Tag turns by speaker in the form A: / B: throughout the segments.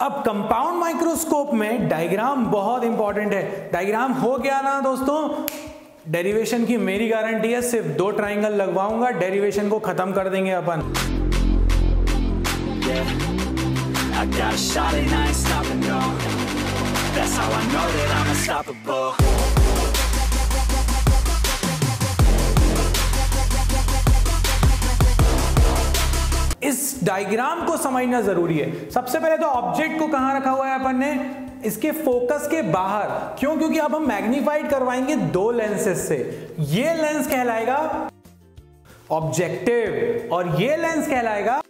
A: अब compound microscope में diagram बहुत इंपॉर्टेंट है। डायग्राम हो गया ना दोस्तों? डेरिवेशन की मेरी गारंटी है, सिर्फ़ दो ट्राइंगल लगवाऊँगा डेरिवेशन को खत्म कर देंगे अपन।
B: I
A: इस डायग्राम को समझना ज़रूरी है। सबसे पहले तो ऑब्जेक्ट को कहाँ रखा हुआ है अपन ने? इसके फोकस के बाहर। क्यों? क्योंकि अब हम मैग्नीफाइड करवाएँगे दो लेंसेज से। ये लेंस कहलाएगा ऑब्जेक्टिव और ये लेंस कहलाएगा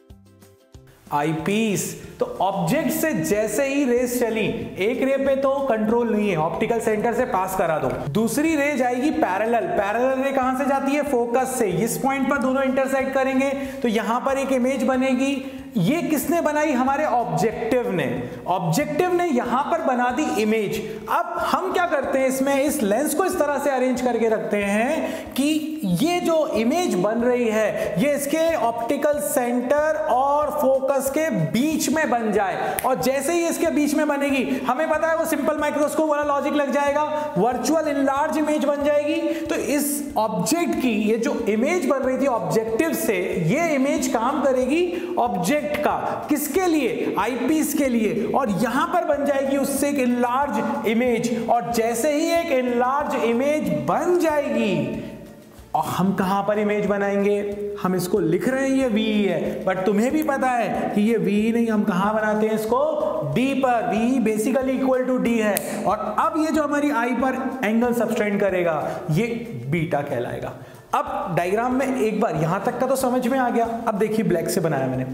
A: आईपीस तो ऑब्जेक्ट से जैसे ही रेस चली, एक रे पे तो कंट्रोल नहीं है ऑप्टिकल सेंटर से पास करा दो। दूसरी रे जाएगी पैरेलल पैरेलल रे कहाँ से जाती है? फोकस से। इस पॉइंट पर दोनों इंटरसेक्ट करेंगे तो यहाँ पर एक इमेज बनेगी। ये किसने बनाई? हमारे ऑब्जेक्टिव ने। ऑब्जेक्टिव ने यहाँ पर बना दी इमेज अब हम क्या करते हैं इसमें? इस लेंस को इस तरह से अरेंज करके रखते हैं कि ये जो इमेज बन रही है, ये इसके ऑप्टिकल सेंटर और फोकस के बीच में बन जाए। और जैसे ही इसके बीच में बनेगी, हमें पता है वो सिंपल माइक्रोस्कोप वाला लॉजिक लग जाएगा। वर्चुअल इनलार्ज इमेज बन जाएगी। तो इस ऑब्जेक्ट की, ये जो इमेज बन रही थी ऑब्जेक्टिव से, ये इमेज काम करेगी ऑब्जेक्ट ऑब्जेक्ट का? किसके लिए? आईपीस के लिए। और यहाँ पर बन जाएगी उससे एक इनलार्ज इमेज और जैसे ही एक इनलार्ज इमेज बन जाएगी, और हम कहाँ पर इमेज बनाएँगे? हम इसको लिख रहे हैं, ये वी है। बट तुम्हें भी पता है कि ये वी नहीं, हम कहाँ बनाते हैं इसको? डी पर। V basically equal to D है। और अब ये जो हमारी आई पर एंगल सबस्टेंड करेगा, ये बीटा कहलाएगा। अब डायग्राम में एक बार, यहाँ तक का तो समझ में आ गया। अब देखिए ब्लैक से बनाया मैंने।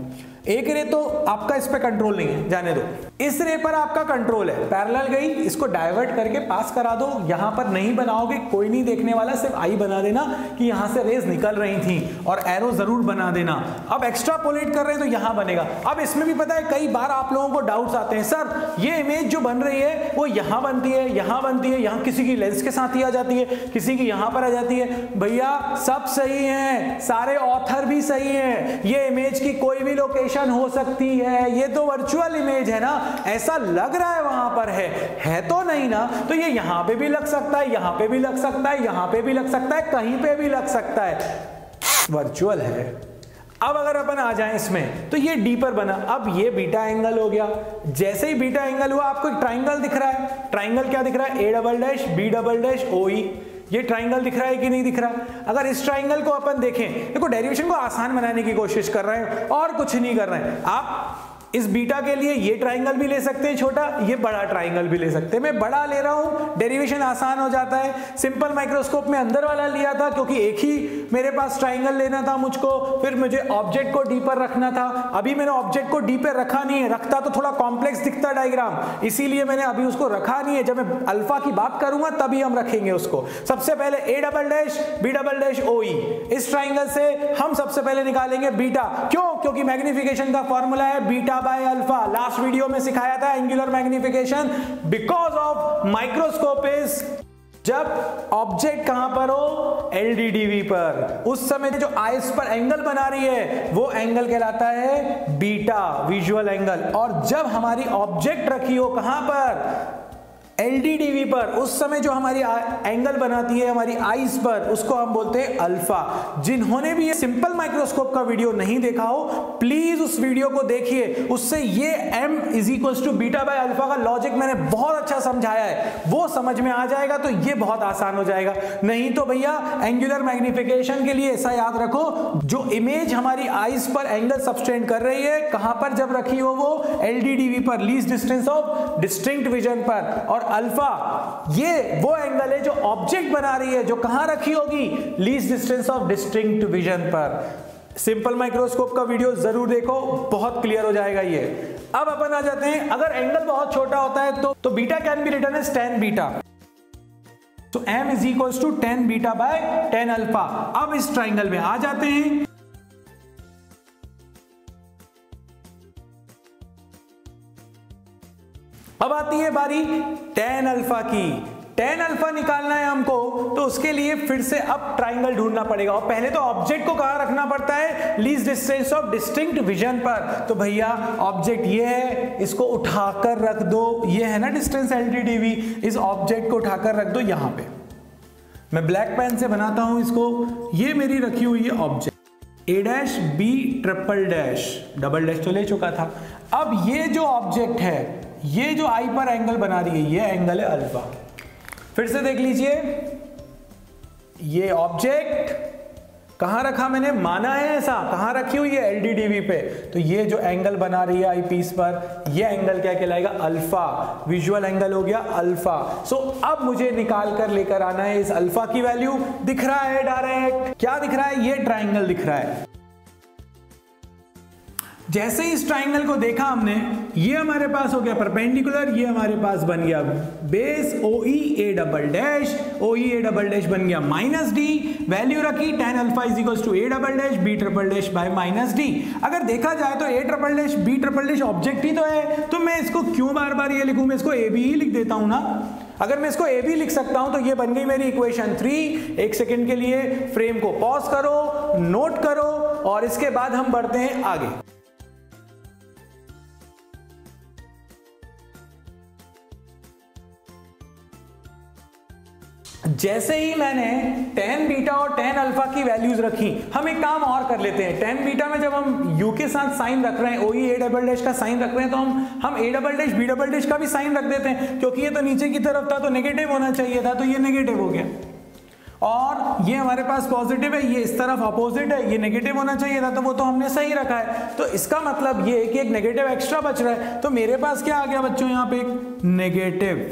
A: एक रे तो आपका इस पे कंट्रोल नहीं है, जाने दो। इस रे पर आपका कंट्रोल है। पैरेलल गई, इसको डाइवर्ट करके पास करा दो। यहाँ पर नहीं बनाओगे, कोई नहीं देखने वाला, सिर्फ़ आई बना देना कि यहाँ से रेज निकल रही थी और एरो ज़रूर बना देना। अब एक्स्ट्रा पोलेट कर रहे हैं तो यहाँ बनेगा। अब इसमें भी पता है, कई बार आप लोगों को डाउट्स आते हैं, सर, ये इमेज जो बन रही है, वो यहाँ बनती है, यहाँ बनती है, यहाँ किसी की लेंस के साथ ही आ जाती है, किसी की यहाँ पर आ जाती है। भैया, सब सही है, सारे ऑथर भी सही है। ये इमेज की कोई भी लोकेशन लोकेशन हो सकती है, ये तो वर्चुअल इमेज है ना, ऐसा लग रहा है वहाँ पर है। है तो नहीं ना तो ये यहाँ पे भी लग सकता है, यहाँ पे भी लग सकता है, यहाँ पे भी लग सकता है, कहीं पे भी लग सकता है। वर्चुअल है। अब अगर अपन आ जाए इसमें तो ये डीपर बना। अब ये बीटा एंगल हो गया। जैसे ही बीटा एंगल हुआ, आपको एक ट्राइंगल दिख रहा है। ट्राइंगल क्या दिख रहा है? A double dash B double dash O ये ट्राइंगल दिख रहा है कि नहीं दिख रहा? अगर इस ट्राइंगल को अपन देखें, देखो डेरिवेशन को आसान बनाने की कोशिश कर रहे हैं और कुछ नहीं कर रहे हैं। आप इस बीटा के लिए ये ट्राइंगल भी ले सकते हैं, छोटा, ये बड़ा ट्राइंगल भी ले सकते हैं। मैं बड़ा ले रहा हूँ डेरिवेशन आसान हो जाता है। सिंपल माइक्रोस्कोप में अंदर वाला लिया था, क्योंकि एक ही मेरे पास ट्राइंगल लेना था मुझको, फिर मुझे ऑब्जेक्ट को डी पर रखना था। अभी मैंने ऑब्जेक्ट को डी पर रखा नहीं है, रखता तो थोड़ा कॉम्प्लेक्स दिखता डायग्राम इसीलिए मैंने अभी उसको रखा नहीं है। जब मैं अल्फ़ा की बात करूँगा, तभी हम रखेंगे उसको। सबसे पहले A double dash B double dash O इस ट्राइंगल से हम सबसे पहले निकालेंगे बीटा। क्यों? क्योंकि मैग्निफिकेशन का फॉर्मूला है beta by alpha last video में सिखाया था angular magnification because of microscope is जब ऑब्जेक्ट कहाँ पर हो? एलडीडीवी पर। उस समय जो आइस पर एंगल बना रही है, वो एंगल कहलाता है बीटा विजुअल एंगल और जब हमारी ऑब्जेक्ट रखी हो कहाँ पर? एलडीडीवी पर, उस समय जो हमारी एंगल बनाती है, हमारी आईज पर, उसको हम बोलते हैं अल्फ़ा जिन्होंने भी ये सिंपल माइक्रोस्कोप का वीडियो नहीं देखा हो प्लीज़ उस वीडियो को देखिए। उससे ये m is equal to beta by alpha का लॉजिक मैंने बहुत अच्छा समझाया है। वो समझ में आ जाएगा तो ये बहुत आसान हो जाएगा। नहीं तो भैया एंगुलर मैग्निफिकेशन के लिए ऐसा याद रखो, जो इमेज हमारी आईज पर एंगल सब्सटेंड कर रही है, कहाँ पर जब रखी हो वो एलडीडीवी पर least distance of distinct vision पर। और अल्फ़ा, ये वो एंगल है जो ऑब्जेक्ट बना रही है, जो कहाँ रखी होगी? Least distance of distinct vision पर। सिंपल माइक्रोस्कोप का वीडियो ज़रूर देखो, बहुत क्लियर हो जाएगा ये। अब अपन आ जाते हैं, अगर एंगल बहुत छोटा होता है तो तो beta can be written ten beta तो m is equal to ten beta by ten alpha अब इस ट्राइंगल में आ जाते हैं। अब आती है बारी टेन अल्फ़ा की। टेन अल्फ़ा निकालना है हमको तो उसके लिए फिर से अब ट्राइंगल ढूंढना पड़ेगा। और पहले तो ऑब्जेक्ट को कहा रखना पड़ता है? Least distance of distinct vision पर। तो भैया ऑब्जेक्ट ये है, इसको उठाकर रख दो। ये है ना डिस्टेंस एल इस ऑब्जेक्ट को उठाकर रख दो यहाँ पे। मैं ब्लैक पेन से बनाता हूँ इसको। ये मेरी रखी हुई है object A dash B triple dash double dash तो ले चुका था। अब ये जो ऑब्जेक्ट है ये जो आई पर एंगल बना रही है ये एंगल है अल्फ़ा फिर से देख लीजिए ये ऑब्जेक्ट कहाँ रखा मैंने? माना है ऐसा कहाँ रखी हुई है? एलडीडीवी पे. तो ये जो एंगल बना रही है आई पीस पर ये एंगल क्या कहलाएगा? अल्फ़ा विजुअल एंगल हो गया अल्फ़ा सो so, अब मुझे निकाल कर लेकर आना है इस अल्फ़ा की वैल्यू दिख रहा है डायरेक्ट? क्या दिख रहा है? ये ट्राइंगल दिख रहा है. जैसे इस ट्राइंगल को देखा हमने, ये हमारे पास हो गया परपेंडिकुलर ये हमारे पास बन गया base O E A double dash O E A double dash बन गया माइनस डी वैल्यू रखी tan alpha is equal to A double dash B triple dash by minus D अगर देखा जाए तो A triple dash B triple dash object ही तो है तो मैं इसको क्यों बार बार ये लिखूं? मैं इसको ए बी ही लिख देता हूँ ना। अगर मैं इसको ए बी लिख सकता हूँ तो ये बन गई मेरी इक्वेशन थ्री एक सेकेंड के लिए फ्रेम को पॉज करो नोट करो, और इसके बाद हम बढ़ते हैं आगे। जैसे ही मैंने टेन बीटा और टेन अल्फ़ा की वैल्यूज़ रखी, हम एक काम और कर लेते हैं। टेन बीटा में जब हम यू के साथ साइन रख रहे हैं ओ ए डबल डैश का साइन रख रहे हैं तो हम हम A double dash B double dash का भी साइन रख देते हैं, क्योंकि ये तो नीचे की तरफ़ था तो नेगेटिव होना चाहिए था तो ये नेगेटिव हो गया। और ये हमारे पास पॉजिटिव है, ये इस तरफ़ अपोजिट है, ये नेगेटिव होना चाहिए था तो वो तो हमने सही रखा है। तो इसका मतलब ये है कि एक नेगेटिव एक्स्ट्रा बच रहा है तो मेरे पास क्या आ गया बच्चों यहाँ पे? Negative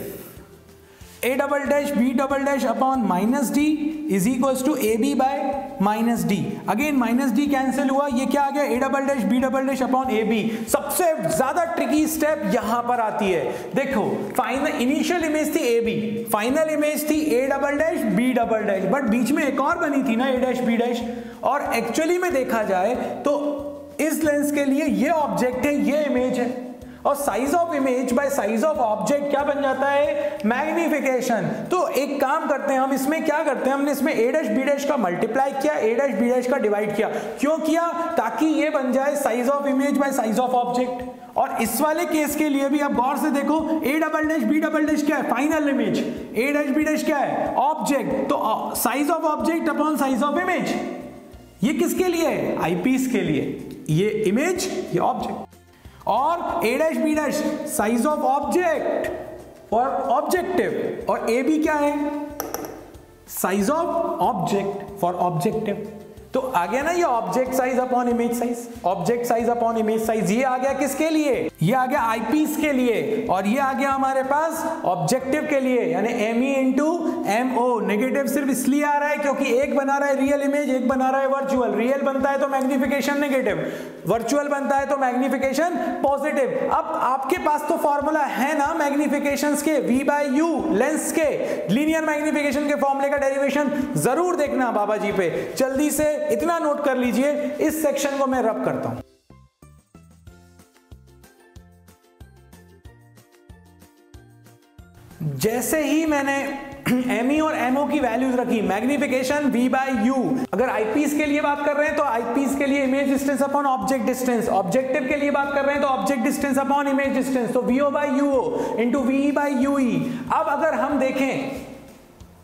A: a double dash B double dash upon minus D is equal to A B by minus D again minus D cancel हुआ, ये क्या आ गया? A double dash B double dash upon A B सबसे ज़्यादा tricky step यहाँ पर आती है। देखो फाइनल इनिशियल इमेज थी ए बी फाइनल इमेज थी A double dash B double dash but बीच में एक और बनी थी ना ए डैश बी डैश और एक्चुअली में देखा जाए तो इस लेंस के लिए ये ऑब्जेक्ट है, ये इमेज है। और size of image by size of object क्या बन जाता है? मैग्निफिकेशन तो एक काम करते हैं, हम इसमें क्या करते हैं? हमने इसमें ए डैश बी डैश का मल्टीप्लाई किया ए डैश बी डैश का डिवाइड किया। क्यों किया? ताकि ये बन जाए size of image by size of object और इस वाले केस के लिए भी आप गौर से देखो A double dash B double dash क्या है? Final image A dash B dash क्या है? ऑब्जेक्ट तो size of object upon size of image ये किसके लिए? है आईपीस के लिए. ये इमेज ये ऑब्जेक्ट और A dash B dash size of object for objective और ए बी क्या है? Size of object for objective तो आ गया ना ये object size upon image size object size upon image size ये आ गया किसके लिए? ये आ गया आईपीस के लिए. और ये आ गया हमारे पास ऑब्जेक्टिव के लिए. यानी M E into M O negative सिर्फ़ इसलिए आ रहा है क्योंकि एक बना रहा है रियल इमेज एक बना रहा है वर्चुअल रियल बनता है तो मैग्निफिकेशन नेगेटिव वर्चुअल बनता है तो मैग्निफिकेशन पॉजिटिव अब आपके पास तो फॉर्मूला है ना मैग्निफिकेशन के? वी बाय यू लेंस के. लीनियर मैग्निफिकेशन के फॉर्मूले का डेरिवेशन ज़रूर देखना बाबा जी पे. जल्दी से इतना नोट कर लीजिए, इस सेक्शन को मैं रब करता हूँ. जैसे ही मैंने ME और एमओ की वैल्यूज़ रखी। मैग्निफिकेशन वी बाई यू अगर आईपीस के लिए बात कर रहे हैं तो आईपीस के लिए image distance upon object distance objective के लिए बात कर रहे हैं तो object distance upon image distance तो VO by U O into V by U अब अगर हम देखें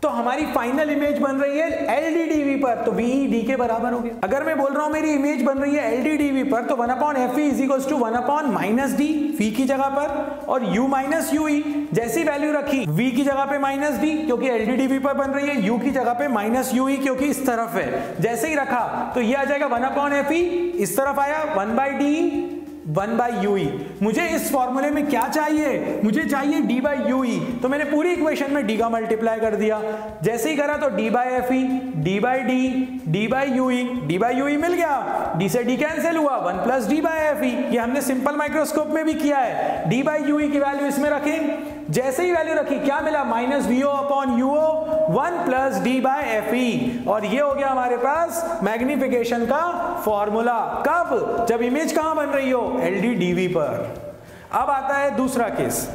A: तो हमारी फाइनल इमेज बन रही है एलडीडीवी पर तो वी डी के बराबर हो गया अगर मैं बोल रहा हूँ मेरी इमेज बन रही है एलडीडीवी पर तो one upon F is equal to one upon minus D फ़ी की जगह पर और यू माइनस यू जैसी वैल्यू रखी वी की जगह पे माइनस डी क्योंकि एलडीडीवी पर बन रही है, u की जगह पे माइनस यू क्योंकि इस तरफ़ है। जैसे ही रखा तो ये आ जाएगा वन अपॉन एफ़ इस तरफ़ आया one by D one by U मुझे इस फॉर्मूले में क्या चाहिए? मुझे चाहिए डी बाई यू तो मैंने पूरी इक्वेशन में डी का मल्टीप्लाई कर दिया। जैसे ही करा तो D by F E, D by D D by U D by U मिल गया। डी से डी कैंसिल हुआ, one plus D by F E. ये हमने सिंपल माइक्रोस्कोप में भी किया है। डी बाई यू की वैल्यू इसमें रखें। जैसे ही वैल्यू रखी, क्या मिला? Minus VO upon UO one plus D by F E और ये हो गया हमारे पास मैग्निफिकेशन का फॉर्मूला कब? जब इमेज कहाँ बन रही हो? एल डी डीवी पर। अब आता है दूसरा केस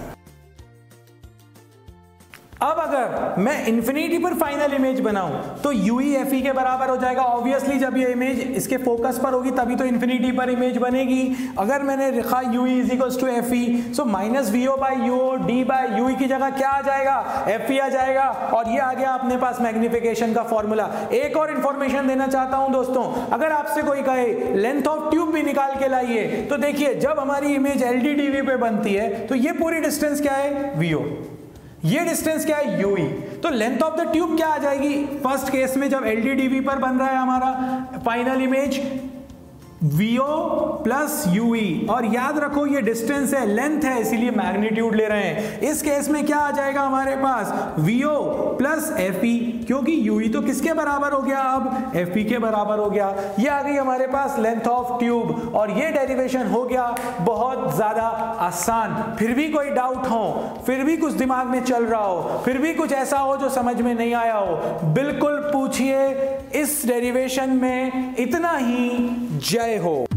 A: अब अगर मैं इन्फिनिटी पर फाइनल इमेज बनाऊँ तो यू एफ़ e के बराबर हो जाएगा। ऑब्वियसली जब ये इमेज इसके फोकस पर होगी, तभी तो इन्फिनिटी पर इमेज बनेगी। अगर मैंने लिखा U is equal to F E so minus V O by U D by U की जगह क्या आ जाएगा? एफ़ ई आ जाएगा। और ये आ गया अपने पास मैग्निफिकेशन का फॉर्मूला एक और इंफॉर्मेशन देना चाहता हूँ दोस्तों। अगर आपसे कोई कहे लेंथ ऑफ़ ट्यूब भी निकाल के लाइए। तो देखिए, जब हमारी image L D T V पे बनती है तो ये पूरी डिस्टेंस क्या है? वीओ ये डिस्टेंस क्या है यूई e. तो लेंथ ऑफ़ द ट्यूब क्या आ जाएगी फ़र्स्ट केस में जब एल पर बन रहा है हमारा final image VO plus UE और याद रखो, ये डिस्टेंस है लेंथ है, इसीलिए मैग्नीट्यूड ले रहे हैं। इस केस में क्या आ जाएगा हमारे पास? वीओ प्लस एफ़ क्योंकि यूई तो किसके बराबर हो गया अब? एफ़ ई के बराबर हो गया। ये आ गई हमारे पास लेंथ ऑफ़ ट्यूब और ये डेरिवेशन हो गया बहुत ज़्यादा आसान। फिर भी कोई डाउट हो, फिर भी कुछ दिमाग में चल रहा हो, फिर भी कुछ ऐसा हो जो समझ में नहीं आया हो, बिल्कुल पूछिए इस डेरिवेशन में इतना ही जय हो।